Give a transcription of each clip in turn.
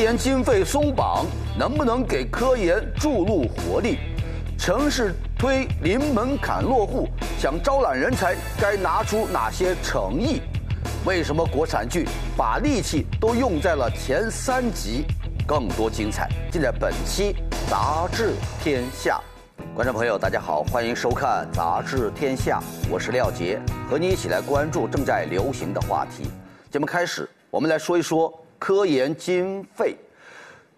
研经费松绑，能不能给科研注入活力？城市推零门槛落户，想招揽人才，该拿出哪些诚意？为什么国产剧把力气都用在了前三集？更多精彩尽在本期《杂志天下》。观众朋友，大家好，欢迎收看《杂志天下》，我是廖杰，和你一起来关注正在流行的话题。节目开始，我们来说一说科研经费。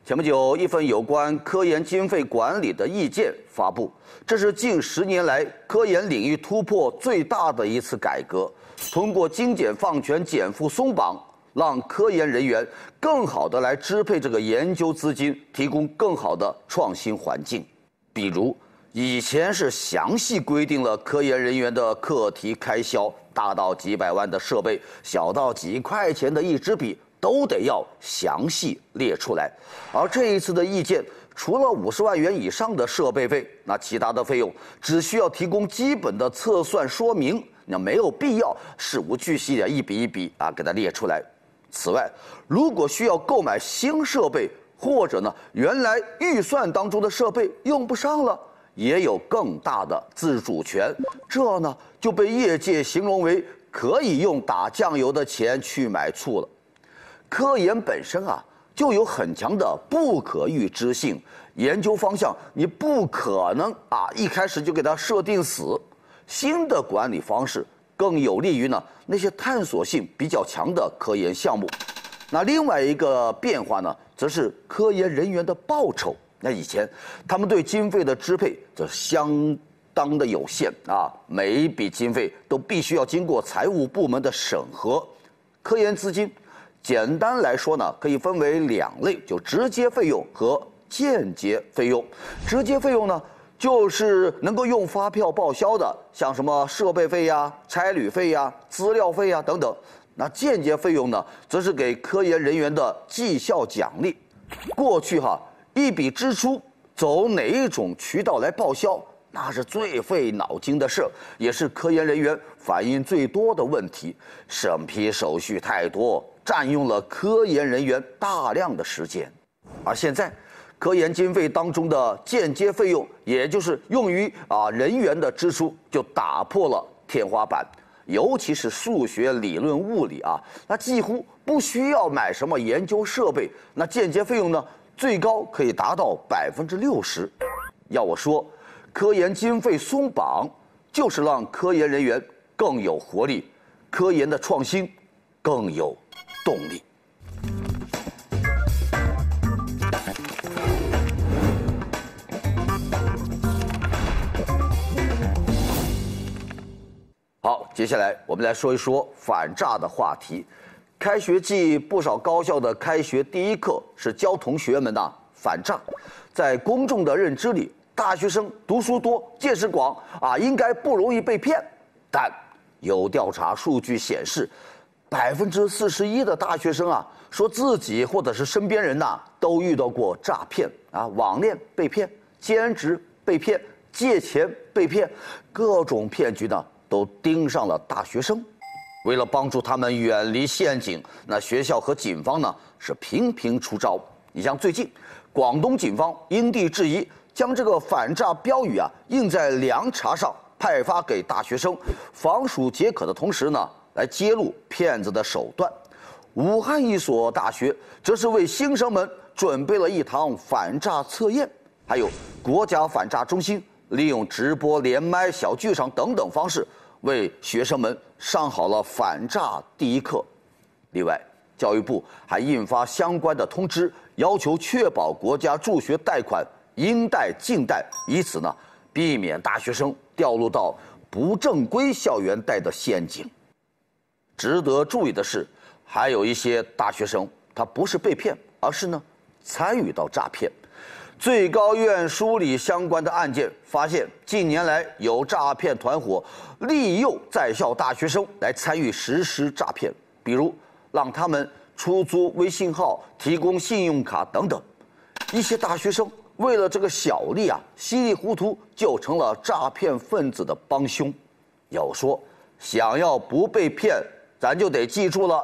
前不久，一份有关科研经费管理的意见发布，这是近十年来科研领域突破最大的一次改革。通过精简放权、减负松绑，让科研人员更好的来支配这个研究资金，提供更好的创新环境。比如，以前是详细规定了科研人员的课题开销，大到几百万的设备，小到几块钱的一支笔。都得要详细列出来，而这一次的意见，除了五十万元以上的设备费，那其他的费用只需要提供基本的测算说明，那没有必要事无巨细的一笔一笔啊给它列出来。此外，如果需要购买新设备，或者呢原来预算当中的设备用不上了，也有更大的自主权，这呢就被业界形容为可以用打酱油的钱去买醋了。科研本身啊，就有很强的不可预知性，研究方向你不可能啊一开始就给它设定死。新的管理方式更有利于呢那些探索性比较强的科研项目。那另外一个变化呢，则是科研人员的报酬。那以前他们对经费的支配则相当的有限啊，每一笔经费都必须要经过财务部门的审核，科研资金。简单来说呢，可以分为两类，就直接费用和间接费用。直接费用呢，就是能够用发票报销的，像什么设备费呀、差旅费呀、资料费呀等等。那间接费用呢，则是给科研人员的绩效奖励。过去哈，一笔支出走哪一种渠道来报销，那是最费脑筋的事，也是科研人员反映最多的问题。审批手续太多。占用了科研人员大量的时间，而现在，科研经费当中的间接费用，也就是用于啊人员的支出，就打破了天花板。尤其是数学、理论、物理啊，那几乎不需要买什么研究设备，那间接费用呢，最高可以达到百分之六十。要我说，科研经费松绑，就是让科研人员更有活力，科研的创新更有。动力。好，接下来我们来说一说反诈的话题。开学季，不少高校的开学第一课是教同学们的反诈。在公众的认知里，大学生读书多、见识广啊，应该不容易被骗。但有调查数据显示。百分之四十一的大学生啊，说自己或者是身边人呐，都遇到过诈骗啊，网恋被骗，兼职被骗，借钱被骗，各种骗局呢都盯上了大学生。为了帮助他们远离陷阱，那学校和警方呢是频频出招。你像最近，广东警方因地制宜，将这个反诈标语啊印在凉茶上，派发给大学生，防暑解渴的同时呢。来揭露骗子的手段。武汉一所大学则是为新生们准备了一堂反诈测验，还有国家反诈中心利用直播、连麦、小剧场等等方式，为学生们上好了反诈第一课。另外，教育部还印发相关的通知，要求确保国家助学贷款应贷尽贷，以此呢避免大学生掉入到不正规校园贷的陷阱。值得注意的是，还有一些大学生，他不是被骗，而是呢参与到诈骗。最高院梳理相关的案件，发现近年来有诈骗团伙利诱在校大学生来参与实施诈骗，比如让他们出租微信号、提供信用卡等等。一些大学生为了这个小利啊，稀里糊涂就成了诈骗分子的帮凶。要说想要不被骗。咱就得记住了，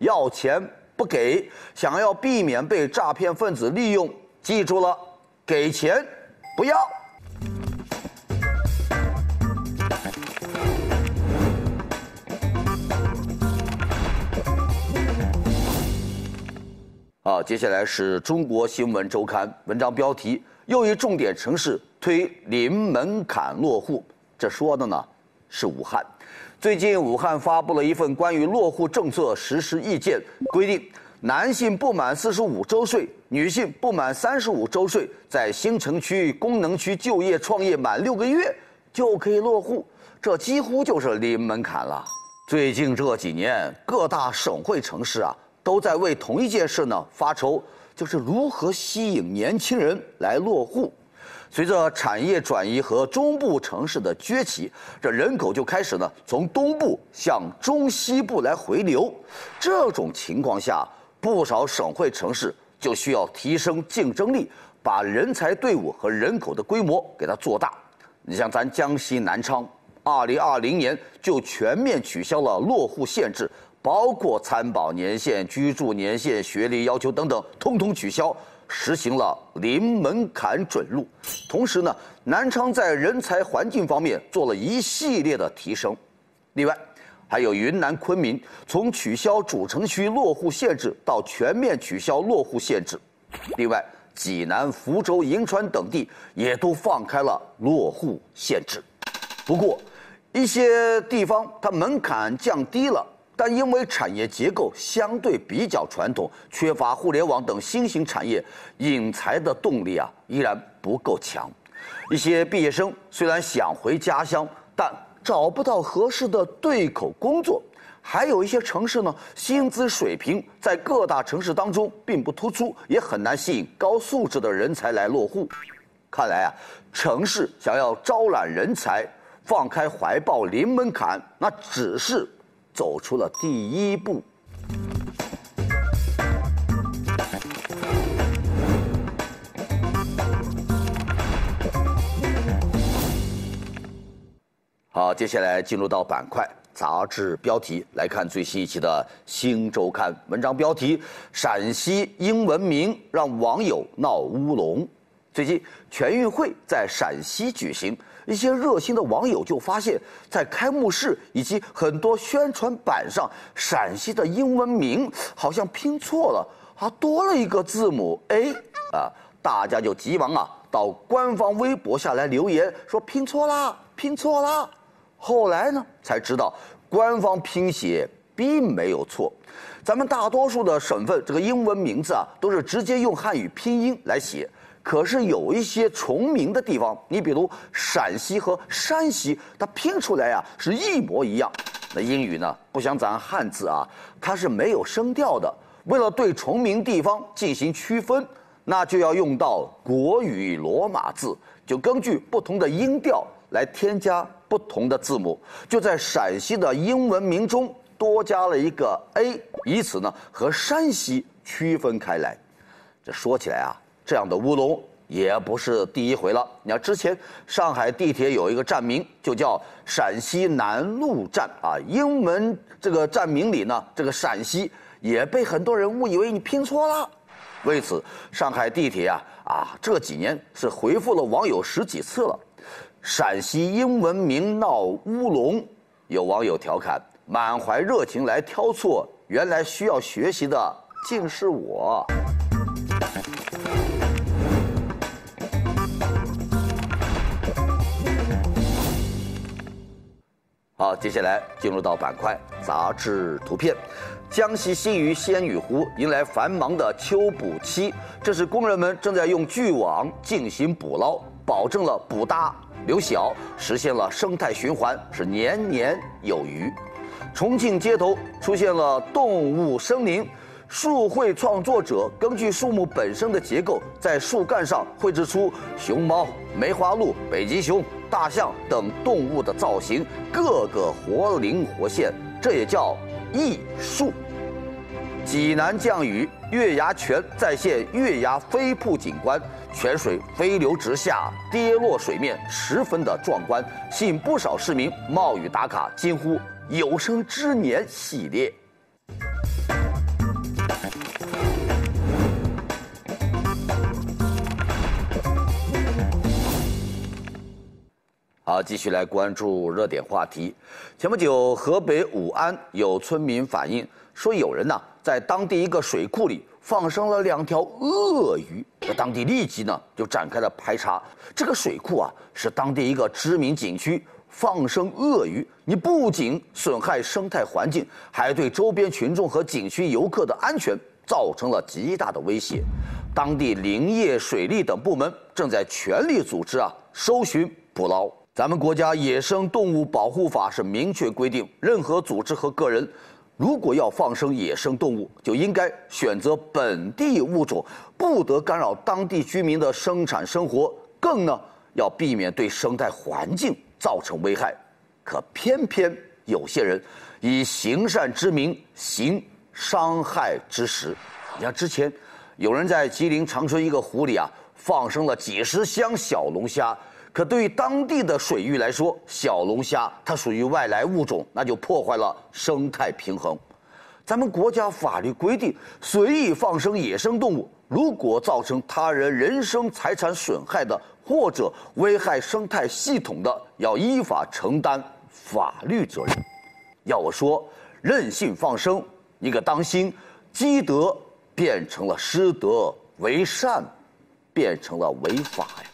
要钱不给，想要避免被诈骗分子利用，记住了，给钱不要。好，接下来是中国新闻周刊文章标题：又一重点城市推零门槛落户。这说的呢是武汉。最近，武汉发布了一份关于落户政策实施意见，规定男性不满四十五周岁，女性不满三十五周岁，在新城区、功能区就业创业满六个月就可以落户，这几乎就是零门槛了。最近这几年，各大省会城市啊。都在为同一件事呢发愁，就是如何吸引年轻人来落户。随着产业转移和中部城市的崛起，这人口就开始呢从东部向中西部来回流。这种情况下，不少省会城市就需要提升竞争力，把人才队伍和人口的规模给它做大。你像咱江西南昌，二零二零年就全面取消了落户限制。包括参保年限、居住年限、学历要求等等，通通取消，实行了零门槛准入。同时呢，南昌在人才环境方面做了一系列的提升。另外，还有云南昆明，从取消主城区落户限制到全面取消落户限制。另外，济南、福州、银川等地也都放开了落户限制。不过，一些地方它门槛降低了。但因为产业结构相对比较传统，缺乏互联网等新型产业，引才的动力啊依然不够强。一些毕业生虽然想回家乡，但找不到合适的对口工作。还有一些城市呢，薪资水平在各大城市当中并不突出，也很难吸引高素质的人才来落户。看来啊，城市想要招揽人才，放开怀抱零门槛，那只是。走出了第一步。好，接下来进入到板块杂志标题来看最新一期的《新周刊》文章标题：陕西英文名让网友闹乌龙。最近全运会在陕西举行。一些热心的网友就发现，在开幕式以及很多宣传板上，陕西的英文名好像拼错了，还多了一个字母 A 啊！大家就急忙啊到官方微博下来留言说拼错啦，拼错啦。后来呢才知道，官方拼写并没有错，咱们大多数的省份这个英文名字啊都是直接用汉语拼音来写。可是有一些重名的地方，你比如陕西和山西，它拼出来呀是一模一样。那英语呢，不像咱汉字啊，它是没有声调的。为了对重名地方进行区分，那就要用到国语罗马字，就根据不同的音调来添加不同的字母。就在陕西的英文名中多加了一个 A，以此呢和山西区分开来。这说起来啊。这样的乌龙也不是第一回了。你看，之前上海地铁有一个站名就叫陕西南路站啊，英文这个站名里呢，这个陕西也被很多人误以为你拼错了。为此，上海地铁啊啊这几年是回复了网友十几次了。陕西英文名闹乌龙，有网友调侃，满怀热情来挑错，原来需要学习的竟是我。好，接下来进入到板块杂志图片。江西新余仙女湖迎来繁忙的秋捕期，这是工人们正在用巨网进行捕捞，保证了捕大留小，实现了生态循环，是年年有余。重庆街头出现了动物森林。树绘创作者根据树木本身的结构，在树干上绘制出熊猫、梅花鹿、北极熊、大象等动物的造型，个个活灵活现，这也叫艺术。济南降雨，月牙泉再现月牙飞瀑景观，泉水飞流直下，跌落水面，十分的壮观，吸引不少市民冒雨打卡，惊呼“有生之年系列”。好，继续来关注热点话题。前不久，河北武安有村民反映说，有人呐在当地一个水库里放生了两条鳄鱼。那当地立即呢就展开了排查。这个水库啊是当地一个知名景区，放生鳄鱼，你不仅损害生态环境，还对周边群众和景区游客的安全造成了极大的威胁。当地林业、水利等部门正在全力组织啊搜寻捕捞。咱们国家《野生动物保护法》是明确规定，任何组织和个人，如果要放生野生动物，就应该选择本地物种，不得干扰当地居民的生产生活，更呢要避免对生态环境造成危害。可偏偏有些人以行善之名行伤害之实。你看之前，有人在吉林长春一个湖里啊放生了几十箱小龙虾。可对于当地的水域来说，小龙虾它属于外来物种，那就破坏了生态平衡。咱们国家法律规定，随意放生野生动物，如果造成他人人身财产损害的，或者危害生态系统的，要依法承担法律责任。要我说，任性放生，你可当心，积德变成了失德，为善变成了违法呀。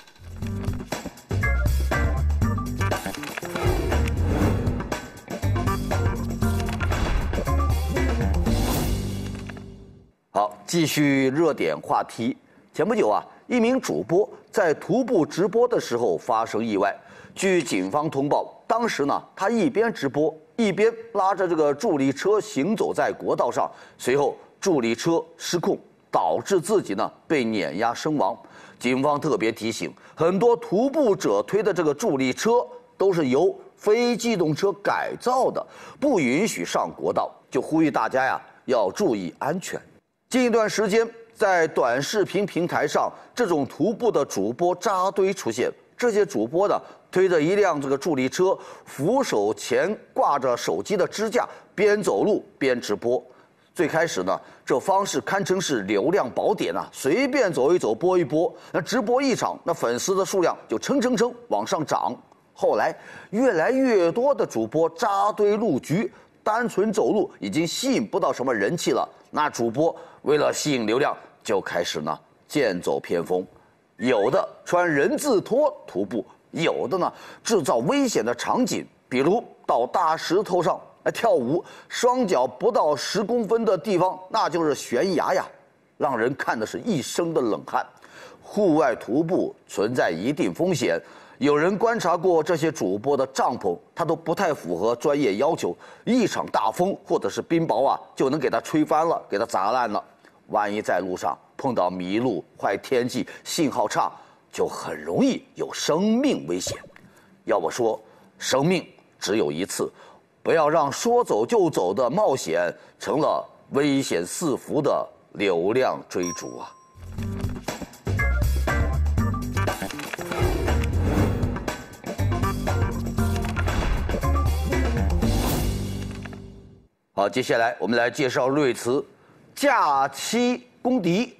继续热点话题。前不久啊，一名主播在徒步直播的时候发生意外。据警方通报，当时呢，他一边直播，一边拉着这个助力车行走在国道上。随后，助力车失控，导致自己呢被碾压身亡。警方特别提醒，很多徒步者推的这个助力车都是由非机动车改造的，不允许上国道。就呼吁大家呀，要注意安全。近一段时间，在短视频平台上，这种徒步的主播扎堆出现。这些主播呢，推着一辆这个助力车，扶手前挂着手机的支架，边走路边直播。最开始呢，这方式堪称是流量宝典啊，随便走一走，播一播，那直播一场，那粉丝的数量就蹭蹭蹭往上涨。后来，越来越多的主播扎堆入局，单纯走路已经吸引不到什么人气了。那主播为了吸引流量，就开始呢剑走偏锋，有的穿人字拖徒步，有的呢制造危险的场景，比如到大石头上来跳舞，双脚不到十公分的地方那就是悬崖呀，让人看的是一身的冷汗。户外徒步存在一定风险。有人观察过这些主播的帐篷，它都不太符合专业要求。一场大风或者是冰雹啊，就能给它吹翻了，给它砸烂了。万一在路上碰到迷路、坏天气、信号差，就很容易有生命危险。要我说，生命只有一次，不要让说走就走的冒险成了危险四伏的流量追逐啊！好，接下来我们来介绍瑞慈假期公敌。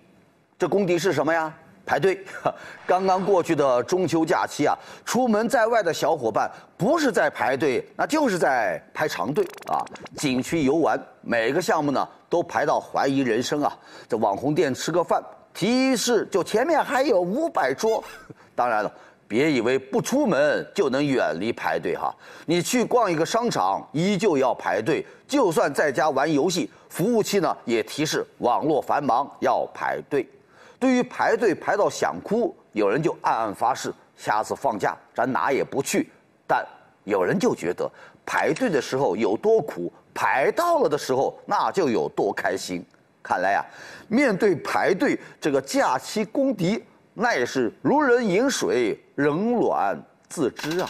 这公敌是什么呀？排队。刚刚过去的中秋假期啊，出门在外的小伙伴不是在排队，那就是在排长队啊。景区游玩，每个项目呢都排到怀疑人生啊。这网红店吃个饭，提示就前面还有五百桌。当然了。别以为不出门就能远离排队哈！你去逛一个商场，依旧要排队；就算在家玩游戏，服务器呢也提示网络繁忙要排队。对于排队排到想哭，有人就暗暗发誓，下次放假咱哪也不去。但有人就觉得排队的时候有多苦，排到了的时候那就有多开心。看来呀，面对排队这个假期公敌。那也是如人饮水，冷暖自知啊。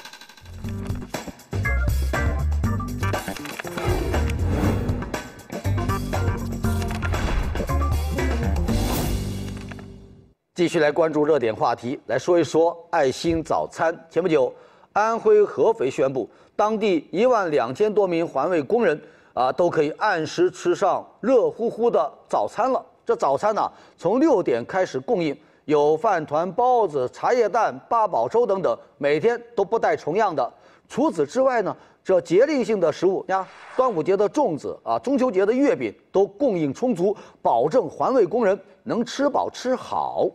继续来关注热点话题，来说一说爱心早餐。前不久，安徽合肥宣布，当地一万两千多名环卫工人啊，都可以按时吃上热乎乎的早餐了。这早餐呢，从六点开始供应。有饭团、包子、茶叶蛋、八宝粥等等，每天都不带重样的。除此之外呢，这节令性的食物，呀，端午节的粽子啊，中秋节的月饼都供应充足，保证环卫工人能吃饱吃好。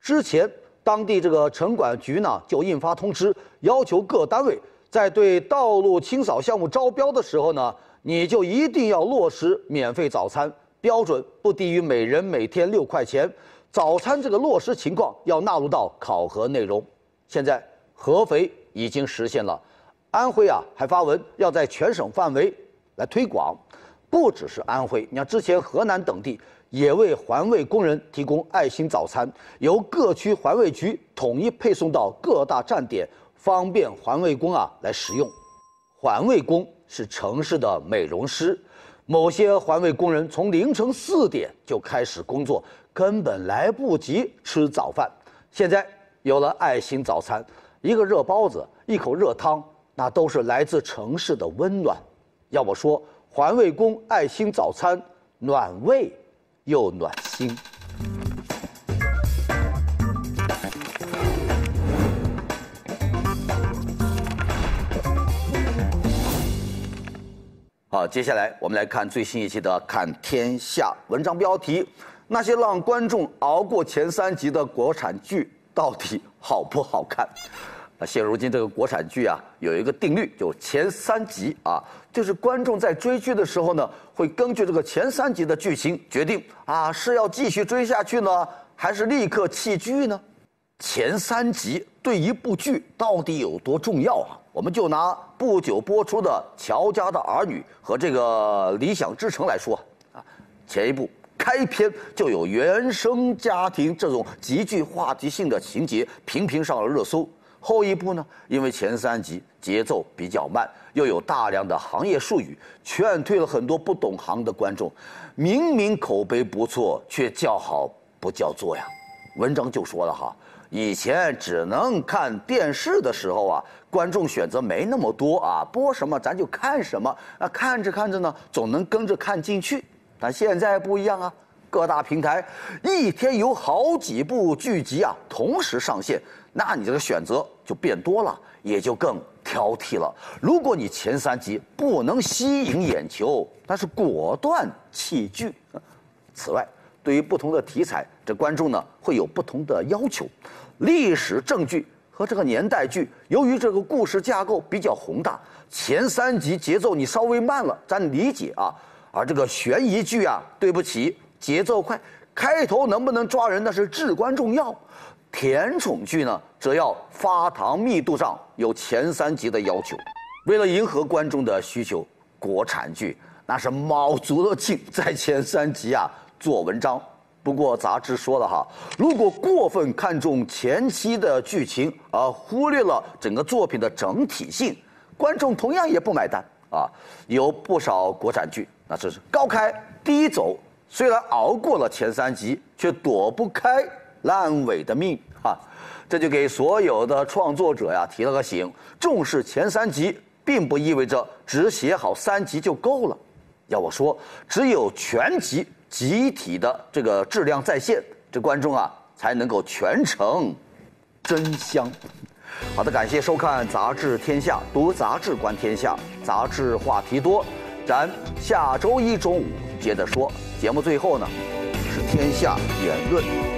之前，当地这个城管局呢就印发通知，要求各单位在对道路清扫项目招标的时候呢，你就一定要落实免费早餐标准，不低于每人每天六块钱。早餐这个落实情况要纳入到考核内容。现在合肥已经实现了，安徽啊还发文要在全省范围来推广，不只是安徽，你看之前河南等地也为环卫工人提供爱心早餐，由各区环卫局统一配送到各大站点，方便环卫工啊来使用。环卫工是城市的美容师，某些环卫工人从凌晨四点就开始工作。根本来不及吃早饭，现在有了爱心早餐，一个热包子，一口热汤，那都是来自城市的温暖。要我说，环卫工爱心早餐，暖胃又暖心。好，接下来我们来看最新一期的《看天下》文章标题。那些让观众熬过前三集的国产剧到底好不好看？那现如今这个国产剧啊，有一个定律，就前三集啊，就是观众在追剧的时候呢，会根据这个前三集的剧情决定啊，是要继续追下去呢，还是立刻弃剧呢？前三集对一部剧到底有多重要啊？我们就拿不久播出的《乔家的儿女》和这个《理想之城》来说啊，前一部。开篇就有原生家庭这种极具话题性的情节，频频上了热搜。后一部呢，因为前三集节奏比较慢，又有大量的行业术语，劝退了很多不懂行的观众。明明口碑不错，却叫好不叫座呀。文章就说了哈，以前只能看电视的时候啊，观众选择没那么多啊，播什么咱就看什么。那看着看着呢，总能跟着看进去。但现在不一样啊，各大平台一天有好几部剧集啊同时上线，那你这个选择就变多了，也就更挑剔了。如果你前三集不能吸引眼球，那是果断弃剧。此外，对于不同的题材，这观众呢会有不同的要求。历史正剧和这个年代剧，由于这个故事架构比较宏大，前三集节奏你稍微慢了，咱理解啊。而这个悬疑剧啊，对不起，节奏快，开头能不能抓人那是至关重要。甜宠剧呢，则要发糖密度上有前三集的要求。为了迎合观众的需求，国产剧那是卯足了劲在前三集啊做文章。不过杂志说了哈，如果过分看重前期的剧情，而忽略了整个作品的整体性，观众同样也不买单啊。有不少国产剧。那这是高开低走，虽然熬过了前三集，却躲不开烂尾的命啊！这就给所有的创作者呀提了个醒：重视前三集，并不意味着只写好三集就够了。要我说，只有全集集体的这个质量在线，这观众啊才能够全程真香。好的，感谢收看《杂志天下》，读杂志观天下，杂志话题多。咱下周一中午接着说。节目最后呢，是天下言论。